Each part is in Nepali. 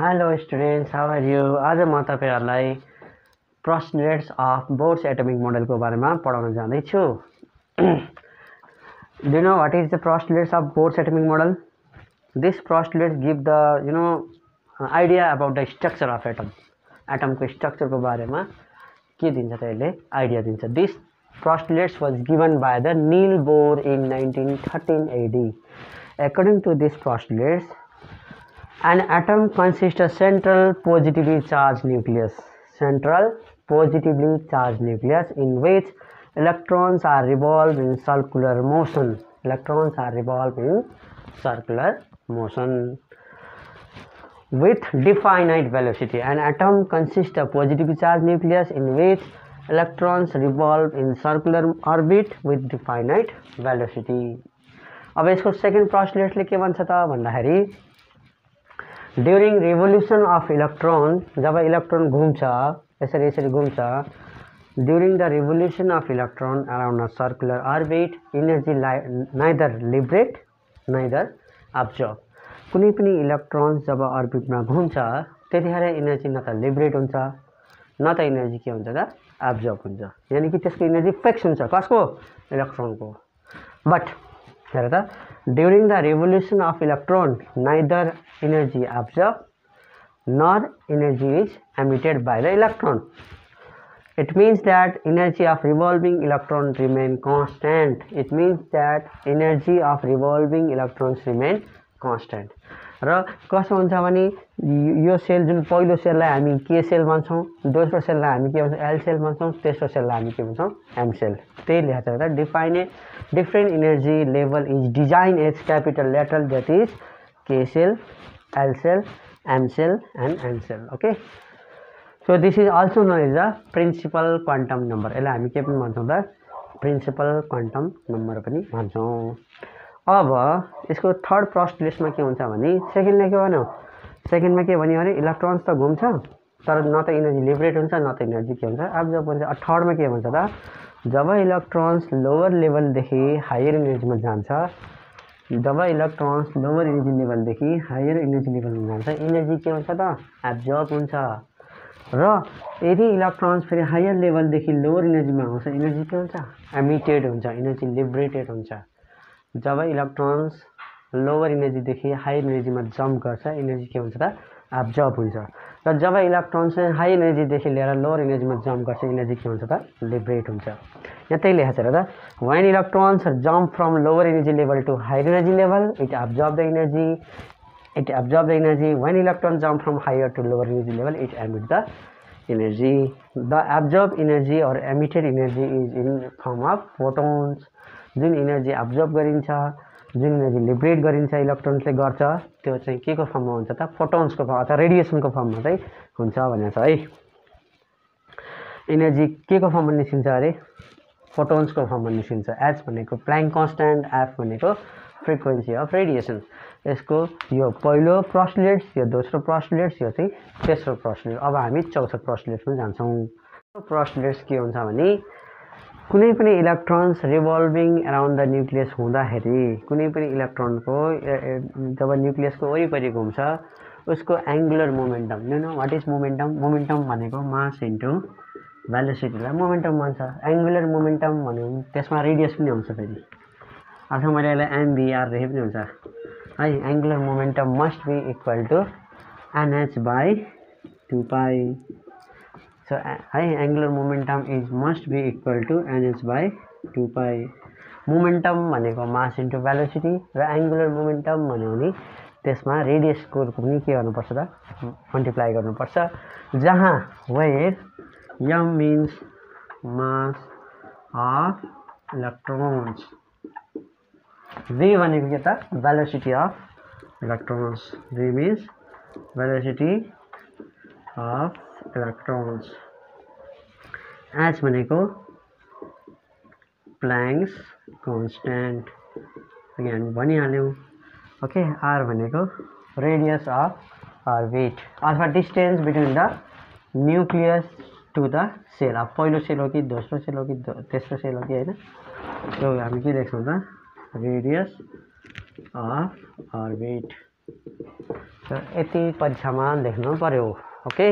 Hello students how are you आज म तपाईँहरूलाई postulates of Bohr's atomic model मोडलको बारेमा पढाउन जाँदैछु। Do know what is the postulates of Bohr's atomic model this postulates give the you know idea about the structure of atom एटमको स्ट्रक्चरको बारेमा के दिन्छ त यसले? आइडिया दिन्छ। This postulates was given by the Niels Bohr in nineteen thirteen AD according to this postulates an atom consist central positively charge nucleus central positively charge nucleus in which electrons are revolve in circular motion electrons are revolve in circular motion with definite velocity an atom consist positive charge nucleus in which electrons revolve in circular orbit with definite velocity अब इसको सेकेंड प्रश्न के भाषा ड्युरिङ रिभोल्युसन अफ इलेक्ट्रोन जब इलेक्ट्रोन घुम्छ यसरी यसरी घुम्छ during the revolution of electron around a circular orbit energy लाइ नाइदर लिब्रेट नाइदर अब्जर्भ कुनै पनि इलेक्ट्रोन जब अर्बिटमा घुम्छ त्यतिखेर इनर्जी न त लिब्रेट हुन्छ न त इनर्जी के हुन्छ त एब्जर्भ हुन्छ। यानि कि त्यसको इनर्जी फिक्स हुन्छ। कसको? इलेक्ट्रोनको but during the revolution of electron neither energy absorbed nor energy is emitted by the electron. It means that energy of revolving electron remain constant. It means that energy of revolving electrons remain constant. र कसो हुन्छ भने यो सेल जुन पहिलो सेललाई हामी के सेल भन्छौँ दोस्रो सेललाई हामी के भन्छौँ एल सेल भन्छौँ तेस्रो सेललाई हामी के भन्छौँ एम सेल। त्यही लेखेको छ define a different energy level is design as capital letter that is के shell L shell M shell and M shell okay so this is also known is the principal quantum number यसलाई हामी के पनि भन्छौँ त? प्रिन्सिपल क्वान्टम नम्बर पनि भन्छौँ। अब यसको थर्ड प्रस्टुलेसमा के हुन्छ भने सेकेन्डमा के भन्यो? सेकेन्डमा के भन्यो भने इलेक्ट्रोन्स त घुम्छ तर न त इनर्जी लिबरेट हुन्छ न त इनर्जी के हुन्छ? एब्जर्भ हुन्छ थर्डमा के भन्छ त जब इलेक्ट्रोन्स लोवर लेभलदेखि हायर इनर्जीमा जान्छ जब इलेक्ट्रोन्स लोवर इनर्जी लेभलदेखि हायर इनर्जी लेभलमा जान्छ इनर्जी के हुन्छ त? एब्जर्भ हुन्छ। र यदि इलेक्ट्रोन्स फेरि हायर लेभलदेखि लोवर इनर्जीमा आउँछ इनर्जी के हुन्छ? एमिटेड हुन्छ इनर्जी लिबरेटेड हुन्छ। जब इलेक्ट्रोन्स लोअर इनर्जी इनर्जीदेखि हायर इनर्जीमा जम्प गर्छ इनर्जी के हुन्छ त एब्जर्भ हुन्छ। र जब इलेक्ट्रोन्स चाहिँ हाई इनर्जीदेखि लिएर लोवर इनर्जीमा जम्प गर्छ इनर्जी के हुन्छ त लिबरेट हुन्छ। यहाँ त्यही लेखेको छ when electrons jump from lower energy level to higher energy level it absorb the energy it absorb the energy. When electron jump from higher to lower energy level it emit the energy the absorbed energy और emitted energy is in form of photons जुन इनर्जी एब्जर्ब गरिन्छ जुन इनर्जी लिबरेट गरिन्छ इलेक्ट्रोन्सले गर्छ त्यो चाहिँ के को फर्ममा हुन्छ त? फोटोन्सको फर्म अथवा रेडिएसनको फर्ममा चाहिँ हुन्छ भनेको छ है। इनर्जी के को फर्ममा निस्किन्छ अरे? फोटोन्सको फर्ममा निस्किन्छ। एच भनेको प्लाङ कन्सट्यान्ट एफ भनेको फ्रिक्वेन्सी अफ रेडिएसन यसको यो पहिलो प्रस्टुलेट्स यो दोस्रो प्रस्टुलेट्स यो चाहिँ तेस्रो प्रस्टुलेट अब हामी चौथो प्रस्टुलेट्समा जान्छौँ। प्रस्टुलेट्स के हुन्छ भने कुनै पनि electrons revolving around the nucleus हुँदाखेरि कुनै पनि इलेक्ट्रोनको जब न्युक्लियसको वरिपरि घुम्छ उसको angular momentum you know what is momentum momentum भनेको मास इन्टु भ्यालोसिटीलाई मोमेन्टम भन्छ। एङ्गुलर मोमेन्टम भन्यो भने त्यसमा रेडियस पनि आउँछ फेरि। अथवा मैले यसलाई एमबिआर लेखे पनि हुन्छ। है angular momentum must be equal to N H by two pi so है angular momentum is must be equal to N H by two pi momentum भनेको मास इन्टु भेलोसिटी र एङ्गुलर मोमेन्टम भन्यो भने त्यसमा रेडियसको पनि के गर्नुपर्छ त? मल्टिप्लाई गर्नुपर्छ। जहाँ where m means mass of electrons v भनेको के त? Velocity of electrons v means velocity of electrons H भनेको प्ल्याङ्स कन्सट्यान्ट अघि हामी भनिहाल्यौँ ओके आर भनेको रेडियस अफ अर्बिट अथवा distance between the nucleus to the shell अब पहिलो सेल हो कि दोस्रो सेल हो कि तेस्रो सेल हो कि होइन त्यो हामी के देख्छौँ त of orbit So, यति परीक्षामा लेख्नु पर्यो ओके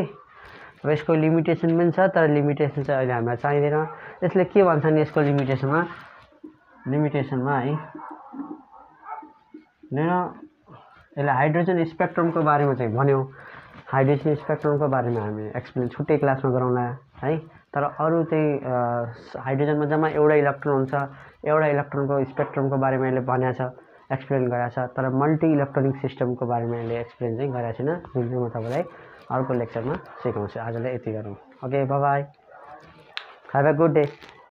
अब यसको लिमिटेसन पनि छ तर लिमिटेसन चाहिँ अहिले हामीलाई चाहिँदैन। यसले के भन्छ नि यसको लिमिटेसनमा लिमिटेसनमा है लिन यसले हाइड्रोजन स्पेक्ट्रमको बारेमा चाहिँ भन्यो। हाइड्रोजन स्पेक्ट्रमको बारेमा हामी एक्सप्लेन छुट्टै क्लासमा गराउँला है। तर अरू चाहिँ हाइड्रोजनमा जम्मा एउटा इलेक्ट्रोन हुन्छ एउटा इलेक्ट्रोनको स्पेक्ट्रमको बारेमा यसले भनेको छ। एक्सप्लेन गरेको छ। तर मल्टी इलेक्ट्रोनिक सिस्टमको बारेमा यसले एक्सप्लेन चाहिँ गरेको छैन। जुन चाहिँ म तपाईँलाई अर्को लेक्चरमा सिकाउँछु। आजलाई यति गरौँ। Okay bye have a good day